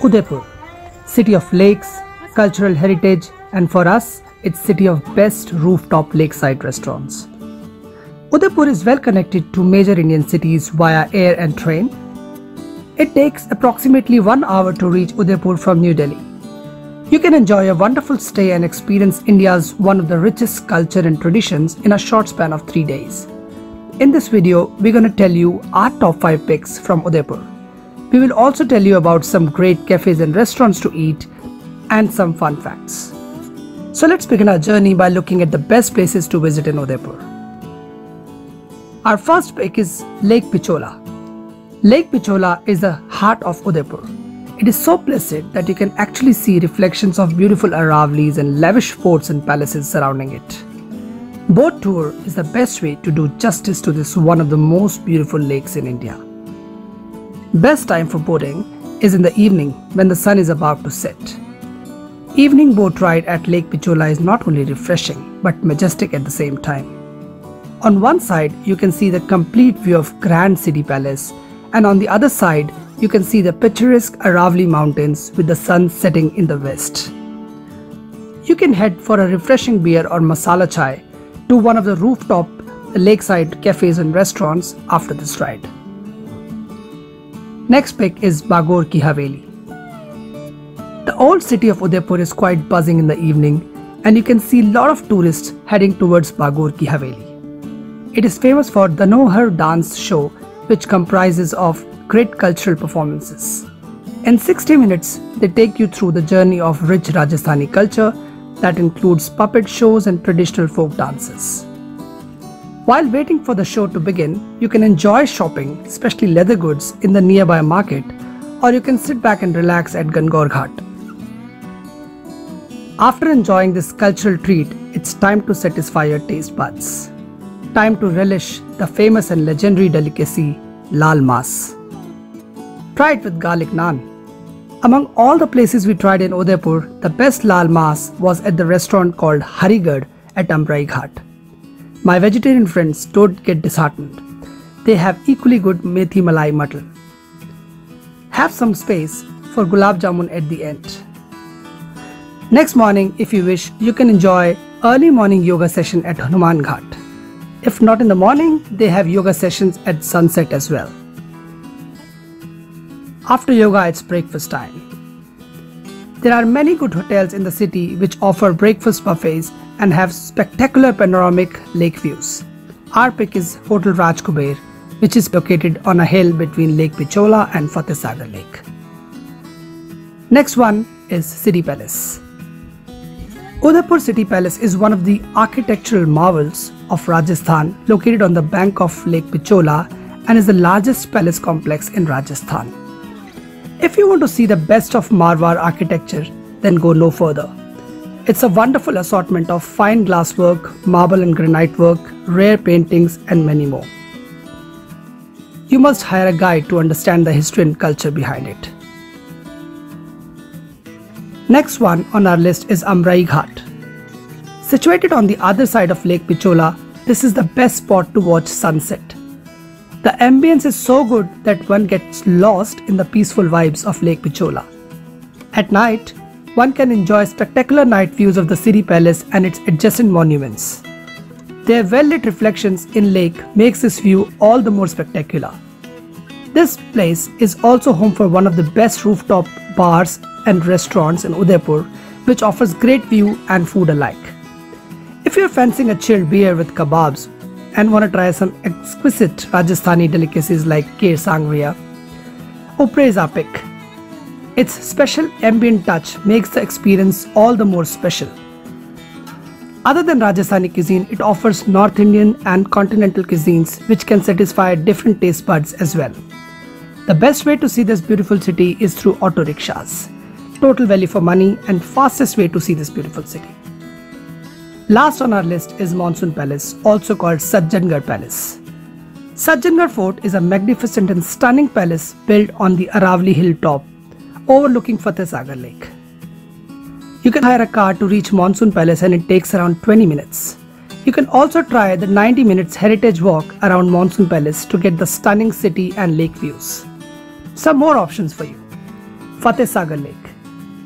Udaipur, city of lakes, cultural heritage, and for us, it's city of best rooftop lakeside restaurants. Udaipur is well connected to major Indian cities via air and train. It takes approximately one hour to reach Udaipur from New Delhi. You can enjoy a wonderful stay and experience India's one of the richest culture and traditions in a short span of 3 days. In this video, we're going to tell you our top 5 picks from Udaipur. We will also tell you about some great cafes and restaurants to eat and some fun facts. So let's begin our journey by looking at the best places to visit in Udaipur. Our first pick is Lake Pichola. Lake Pichola is the heart of Udaipur. It is so placid that you can actually see reflections of beautiful Aravlis and lavish forts and palaces surrounding it. Boat tour is the best way to do justice to this one of the most beautiful lakes in India. The best time for boating is in the evening when the sun is about to set. Evening boat ride at Lake Pichola is not only refreshing but majestic at the same time. On one side, you can see the complete view of Grand City Palace, and on the other side, you can see the picturesque Aravali Mountains with the sun setting in the west. You can head for a refreshing beer or masala chai to one of the rooftop lakeside cafes and restaurants after this ride. Next pick is Bagore Ki Haveli. The old city of Udaipur is quite buzzing in the evening and you can see a lot of tourists heading towards Bagore Ki Haveli. It is famous for the Nohar dance show which comprises of great cultural performances. In 60 minutes, they take you through the journey of rich Rajasthani culture that includes puppet shows and traditional folk dances. While waiting for the show to begin, you can enjoy shopping, especially leather goods, in the nearby market, or you can sit back and relax at Gangaur Ghat. After enjoying this cultural treat, it's time to satisfy your taste buds. Time to relish the famous and legendary delicacy, Lal Mas. Try it with garlic naan. Among all the places we tried in Udaipur, the best Lal Mas was at the restaurant called Harigarh at Ambrai Ghat. My vegetarian friends don't get disheartened. They have equally good methi malai matar. Have some space for gulab jamun at the end. Next morning, if you wish, you can enjoy early morning yoga session at Hanuman Ghat. If not in the morning, they have yoga sessions at sunset as well. After yoga, it's breakfast time. There are many good hotels in the city which offer breakfast buffets and have spectacular panoramic lake views. Our pick is Hotel Raj which is located on a hill between Lake Pichola and Fateh Sagar Lake. Next one is City Palace. Udaipur City Palace is one of the architectural marvels of Rajasthan located on the bank of Lake Pichola and is the largest palace complex in Rajasthan. If you want to see the best of Marwar architecture, then go no further. It's a wonderful assortment of fine glasswork, marble and granite work, rare paintings, and many more. You must hire a guide to understand the history and culture behind it. Next one on our list is Ambrai Ghat. Situated on the other side of Lake Pichola, this is the best spot to watch sunset. The ambience is so good that one gets lost in the peaceful vibes of Lake Pichola. At night, one can enjoy spectacular night views of the city palace and its adjacent monuments. Their well-lit reflections in lake makes this view all the more spectacular. This place is also home for one of the best rooftop bars and restaurants in Udaipur which offers great view and food alike. If you're fancying a chilled beer with kebabs and want to try some exquisite Rajasthani delicacies like Ker Sangri, Upre is our pick. Its special ambient touch makes the experience all the more special. Other than Rajasthani cuisine, it offers North Indian and continental cuisines which can satisfy different taste buds as well. The best way to see this beautiful city is through auto rickshaws. Total value for money and fastest way to see this beautiful city. Last on our list is Monsoon Palace, also called Sajjangarh Palace. Sajjangarh Fort is a magnificent and stunning palace built on the Aravali hilltop overlooking Fateh Sagar Lake. You can hire a car to reach Monsoon Palace and it takes around 20 minutes. You can also try the 90 minutes heritage walk around Monsoon Palace to get the stunning city and lake views. Some more options for you. Fateh Sagar Lake.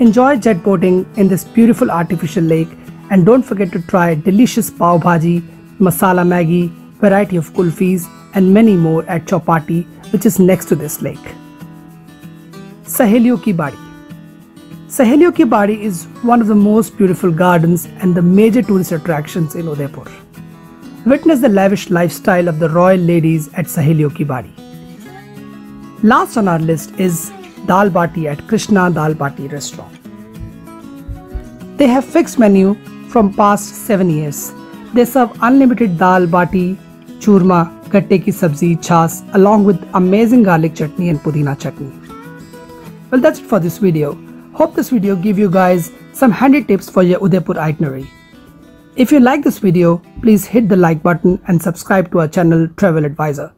Enjoy jet boating in this beautiful artificial lake and don't forget to try delicious pav bhaji, masala maggi, variety of kulfis and many more at Chopati which is next to this lake. Saheliyon Ki Bari Bari is one of the most beautiful gardens and the major tourist attractions in Udaipur. Witness the lavish lifestyle of the royal ladies at Saheliyon Ki. Last on our list is Dal Bati at Krishna Dal Bati restaurant. They have fixed menu from past 7 years. They serve unlimited dal bati, churma, gatte ki sabzi, chas along with amazing garlic chutney and pudina chutney. Well that's it for this video. Hope this video give you guys some handy tips for your Udaipur itinerary. If you like this video, please hit the like button and subscribe to our channel Travel Advisor.